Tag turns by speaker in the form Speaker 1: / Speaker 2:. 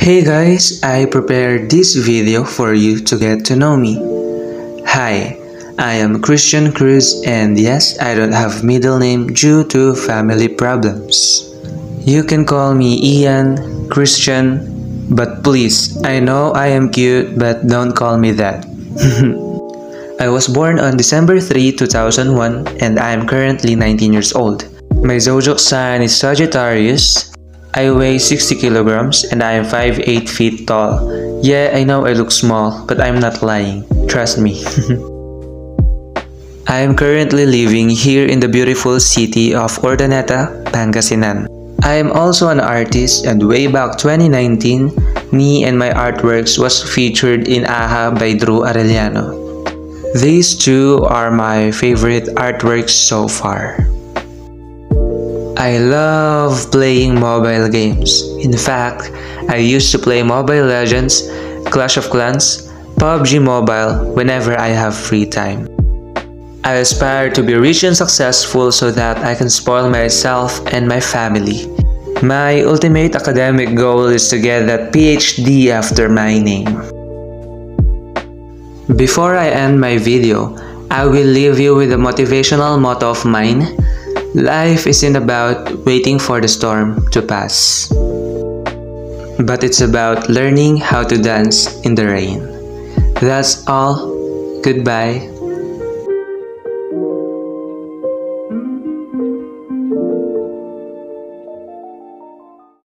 Speaker 1: Hey guys, I prepared this video for you to get to know me. Hi, I am Christian Cruz and yes, I don't have middle name due to family problems. You can call me Ian, Christian, but please, I know I am cute but don't call me that. I was born on December 3, 2001 and I am currently 19 years old. My zodiac sign is Sagittarius. I weigh 60 kilograms and I am 5'8 feet tall. Yeah, I know I look small, but I'm not lying. Trust me. I am currently living here in the beautiful city of Urdaneta, Pangasinan. I am also an artist and way back 2019, me and my artworks was featured in AHA by Drew Arellano. These two are my favorite artworks so far. I love playing mobile games. In fact, I used to play Mobile Legends, Clash of Clans, PUBG Mobile whenever I have free time. I aspire to be rich and successful so that I can spoil myself and my family. My ultimate academic goal is to get that PhD after my name. Before I end my video, I will leave you with a motivational motto of mine Life isn't about waiting for the storm to pass, but it's about learning how to dance in the rain. That's all. Goodbye.